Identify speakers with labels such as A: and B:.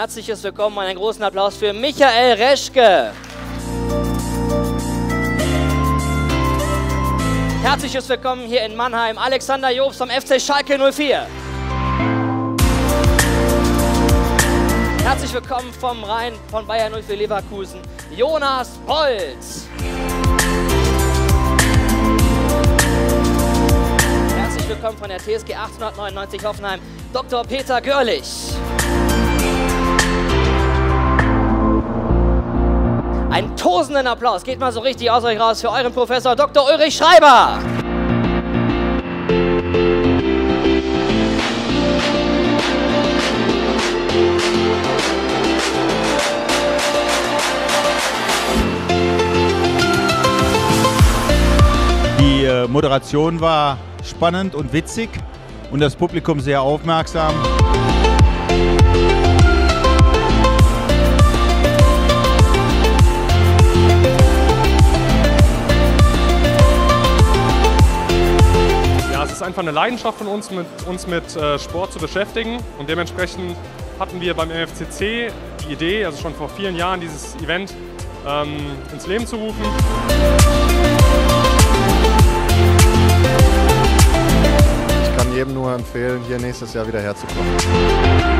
A: herzliches Willkommen und einen großen Applaus für Michael Reschke. Herzliches Willkommen hier in Mannheim, Alexander Jobs vom FC Schalke 04. Herzlich willkommen vom Rhein von Bayern 04 Leverkusen, Jonas Polz. Herzlich willkommen von der TSG 1899 Hoffenheim, Dr. Peter Görlich. Einen tosenden Applaus, geht mal so richtig aus euch raus für euren Professor Dr. Ulrich Schreiber.
B: Die äh, Moderation war spannend und witzig und das Publikum sehr aufmerksam.
C: Einfach eine Leidenschaft von uns, mit, uns mit äh, Sport zu beschäftigen und dementsprechend hatten wir beim MFCC die Idee, also schon vor vielen Jahren dieses Event ähm, ins Leben zu rufen.
D: Ich kann jedem nur empfehlen, hier nächstes Jahr wieder herzukommen.